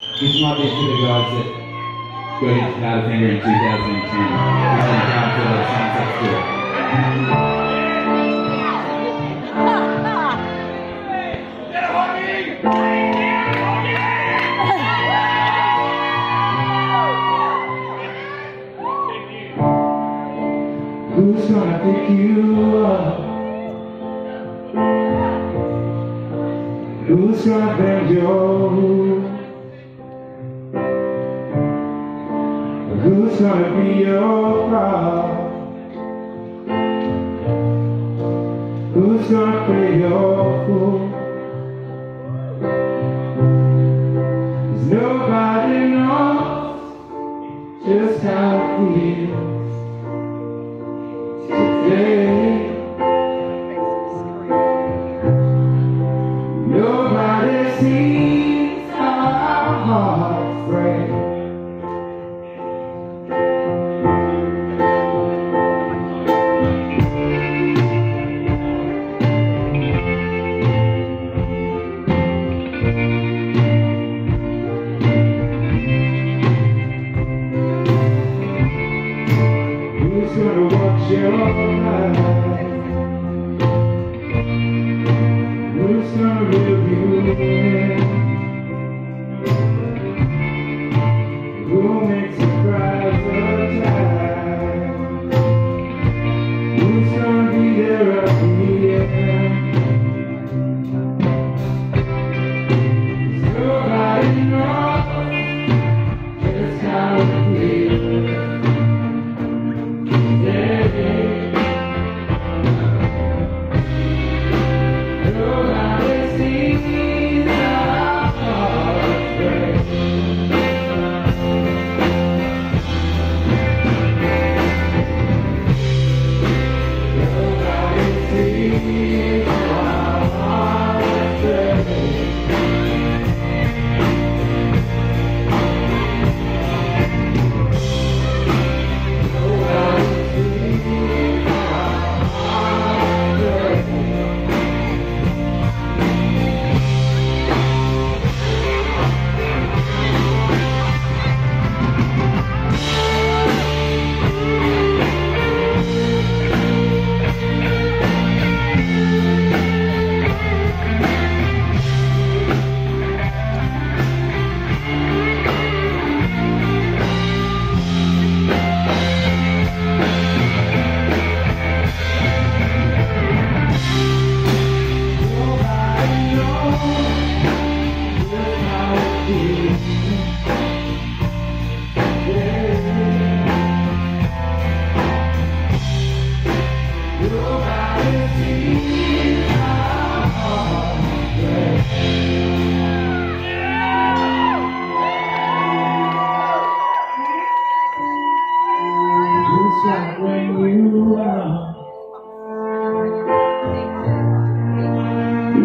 This might be for the guys that got into Powderfinger in 2010. We've down to the Sunset School. Who's gonna pick you up? Who's gonna bend your gonna be your pride? Who's gonna play your fool? 'Cause nobody knows just how it feels today. Who makes Who's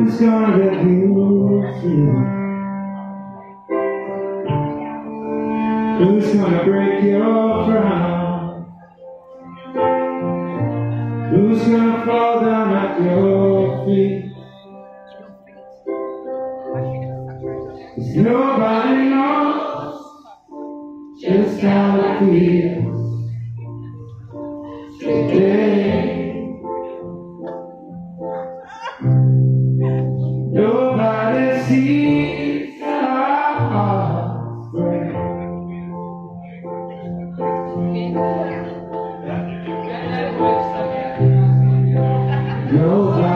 Who's gonna let you? Who's gonna break your crown? Who's gonna fall down at your feet? 'Cause nobody knows just how it feels